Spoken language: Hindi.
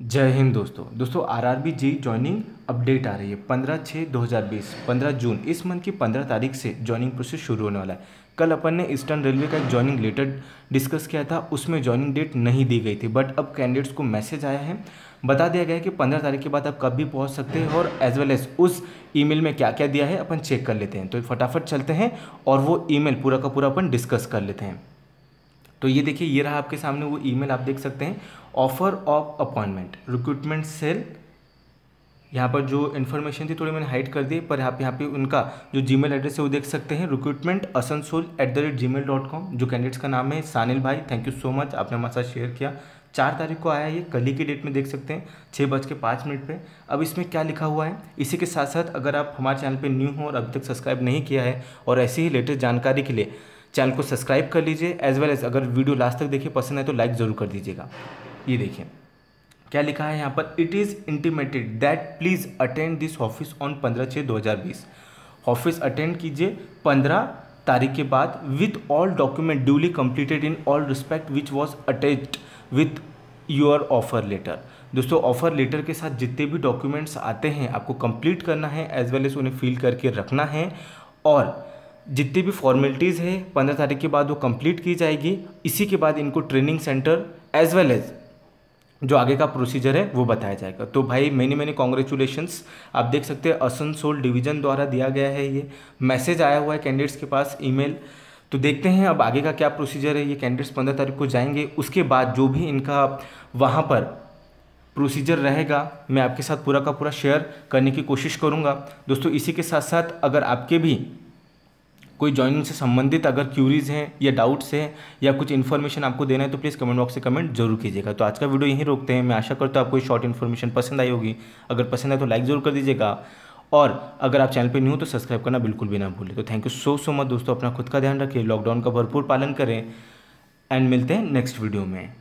जय हिंद दोस्तों। दोस्तों आर आर बी जी ज्वाइनिंग अपडेट आ रही है। पंद्रह छः दो हज़ार बीस, पंद्रह जून, इस मंथ की पंद्रह तारीख से ज्वाइनिंग प्रोसेस शुरू होने वाला है। कल अपन ने ईस्टर्न रेलवे का ज्वाइनिंग लेटर डिस्कस किया था, उसमें ज्वाइनिंग डेट नहीं दी गई थी बट अब कैंडिडेट्स को मैसेज आया है। बता दिया गया है कि पंद्रह तारीख के बाद आप कब भी पहुँच सकते हैं और एज वेल एज उस ईमेल में क्या क्या दिया है, अपन चेक कर लेते हैं। तो फटाफट चलते हैं और वो ईमेल पूरा का पूरा अपन डिस्कस कर लेते हैं। तो ये देखिए, ये रहा आपके सामने वो ईमेल आप देख सकते हैं। Offer of appointment recruitment cell यहाँ पर जो इन्फॉर्मेशन थी, थोड़ी मैंने हाइड कर दी, पर आप यहाँ पे उनका जो जीमेल एड्रेस है, वो देख सकते हैं। Recruitment Asansol at the rate G mail dot com जो कैंडिडेट्स का नाम है, सानिल भाई थैंक यू सो मच आपने हमारे साथ शेयर किया। चार तारीख को आया ये, कल ही की डेट में देख सकते हैं छः बज के पाँच मिनट पर अब इसमें क्या लिखा हुआ है? इसी के साथ साथ अगर आप हमारे चैनल पर न्यू हो और अभी तक सब्सक्राइब नहीं किया है, और ऐसी ही लेटेस्ट जानकारी के लिए चैनल को सब्सक्राइब कर लीजिए एज वेल एज अगर वीडियो लास्ट तक देखिए, पसंद है तो लाइक ज़रूर कर दीजिएगा। ये देखिए। क्या लिखा है यहाँ पर? It is intimated that please attend this office on पंद्रह छः दो हज़ार बीस। ऑफ़िस अटेंड कीजिए पंद्रह तारीख के बाद with all document duly completed in all respect which was attached with your offer letter दोस्तों ऑफ़र लेटर के साथ जितने भी डॉक्यूमेंट्स आते हैं, आपको कंप्लीट करना है एज वेल एज उन्हें फिल करके रखना है। और जितनी भी फॉर्मेलिटीज़ है, पंद्रह तारीख के बाद वो कंप्लीट की जाएगी। इसी के बाद इनको training centre as well as जो आगे का प्रोसीजर है, वो बताया जाएगा। तो भाई मैनी मैनी कॉन्ग्रेचुलेशंस आप देख सकते हैं असनसोल डिवीज़न द्वारा दिया गया है ये। मैसेज आया हुआ है कैंडिडेट्स के पास ईमेल तो देखते हैं अब आगे का क्या प्रोसीजर है। ये कैंडिडेट्स पंद्रह तारीख को जाएँगे। उसके बाद जो भी इनका वहाँ पर प्रोसीजर रहेगा, मैं आपके साथ पूरा का पूरा शेयर करने की कोशिश करूँगा। दोस्तों, इसी के साथ साथ अगर आपके भी कोई ज्वाइनिंग से संबंधित अगर क्यूरीज हैं या डाउट्स हैं या कुछ इन्फॉर्मेशन आपको देना है तो प्लीज़ कमेंट बॉक्स से कमेंट ज़रूर कीजिएगा। तो आज का वीडियो यहीं रोकते हैं। मैं आशा करता हूँ आपको शॉर्ट इन्फॉर्मेशन पसंद आई होगी। अगर पसंद आए तो लाइक ज़रूर कर दीजिएगा। और अगर आप चैनल पर न्यू हो तो सब्सक्राइब करना बिल्कुल भी ना भूलें। तो thank you so so much दोस्तों, अपना खुद का ध्यान रखिए। लॉकडाउन का भरपूर पालन करें। एंड मिलते हैं नेक्स्ट वीडियो में।